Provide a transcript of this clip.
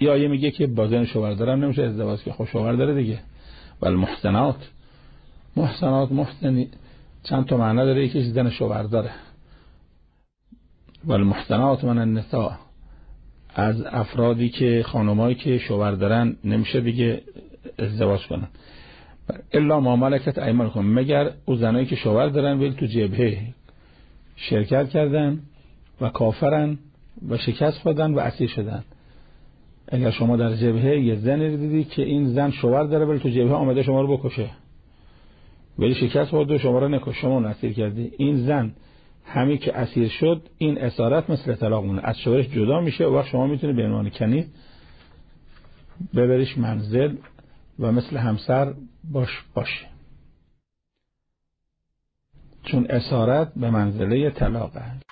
یه میگه که با زن شوهر دارم نمیشه ازدواج که خب شوهر داره دیگه. ولی محسنات. محسنات محسنی چند تا معنی داره؟ یکیش زن شوهر داره. ولی محسنات من النساء. از افرادی که خانمایی که شوهر دارن نمیشه دیگه ازدواج کنن. الا ما ملکت ایمانکم. مگر او زنایی که شوهر دارن ولی تو جبهه شرکت کردن و کافرن و شکست خودن و اسیر شدن. اگر شما در جبهه یه زن دیدی که این زن شوهر داره ولی تو جبهه آمده شما رو بکشه. ولی شکست خورد و شما رو نکش شما رو اسیر کردی. این زن همی که اسیر شد این اسارت مثل طلاق مونه از شوهرش جدا میشه و وقت شما می‌تونی به عنوان کنی ببریش منزل و مثل همسر باش باشه. چون اسارت به منزله طلاقه.